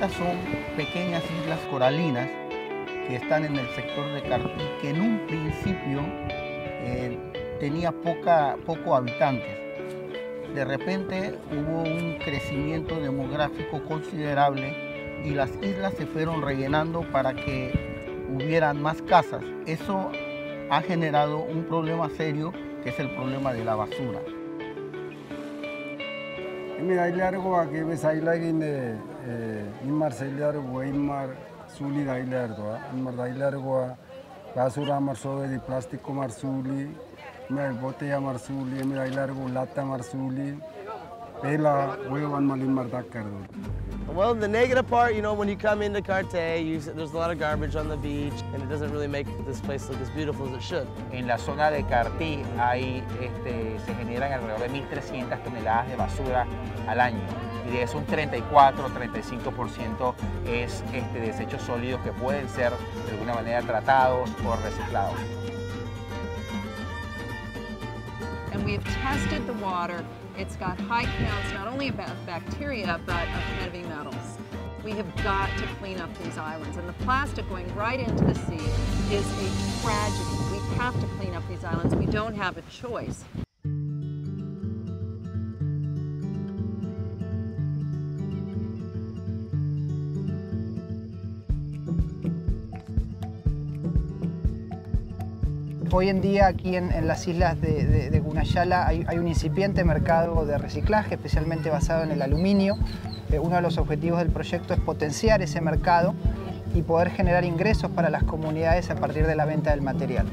Estas son pequeñas islas coralinas que están en el sector de Cartí, que en un principio eh, tenía poca, poco habitantes. De repente hubo un crecimiento demográfico considerable y las islas se fueron rellenando para que hubieran más casas. Eso ha generado un problema serio que es el problema de la basura. Hemen ailearego bak ebe eh, e, eh, eh, inmar zailearego, inmar zuli da ailearegoa. Inmar da basura amar plastiko mar zuli, hemen botella mar zuli, hemen ailearego lata mar. Pela huevan cardo. Well, the negative part, you know, when you come into Cartier, you, there's a lot of garbage on the beach, and it doesn't really make this place look as beautiful as it should. En la zona de Cartier hay, este, se generan alrededor de 1.300 toneladas de basura al año. Y de eso un 34-35% es este, desechos sólidos que pueden ser de alguna manera tratados o reciclados. We've tested the water It's got high counts not only of bacteria, but of heavy metals. We have got to clean up these islands. And the plastic going right into the sea is a tragedy. We have to clean up these islands. We don't have a choice. Hoy en día aquí en, las islas de, de, Gunayala hay, un incipiente mercado de reciclaje, especialmente basado en el aluminio. Eh, uno de los objetivos del proyecto es potenciar ese mercado y poder generar ingresos para las comunidades a partir de la venta del material.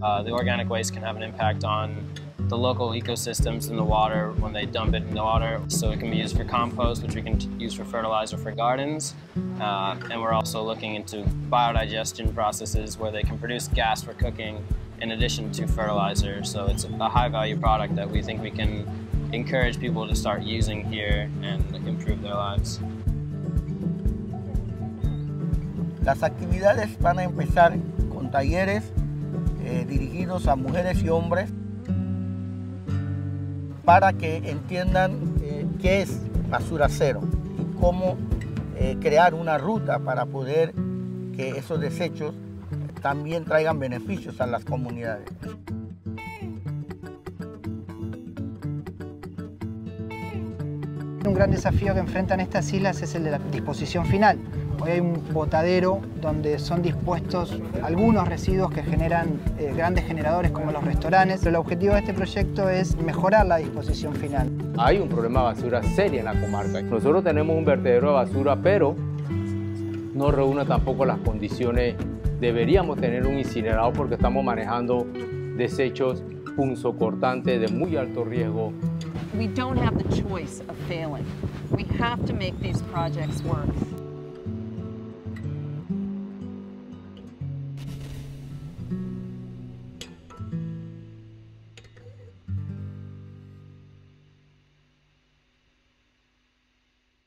Uh, organic can have an impact on the local ecosystems in the water when they dump it in the water. So it can be used for compost, which we can use for fertilizer for gardens. Uh, and we're also looking into biodigestion processes where they can produce gas for cooking in addition to fertilizer. So it's a high value product that we think we can encourage people to start using here and improve their lives. Las actividades van a empezar con talleres eh, dirigidos a mujeres y hombres para que entiendan eh, qué es basura cero y cómo eh, crear una ruta para poder que esos desechos también traigan beneficios a las comunidades. Un gran desafío que enfrentan estas islas es el de la disposición final. Hoy hay un botadero donde son dispuestos algunos residuos que generan eh, grandes generadores como los restaurantes. Pero el objetivo de este proyecto es mejorar la disposición final. Hay un problema de basura seria en la comarca. Nosotros tenemos un vertedero de basura, pero no reúne tampoco las condiciones. Deberíamos tener un incinerador porque estamos manejando desechos punzocortantes de muy alto riesgo. We don't have the choice of failing. We have to make these projects work.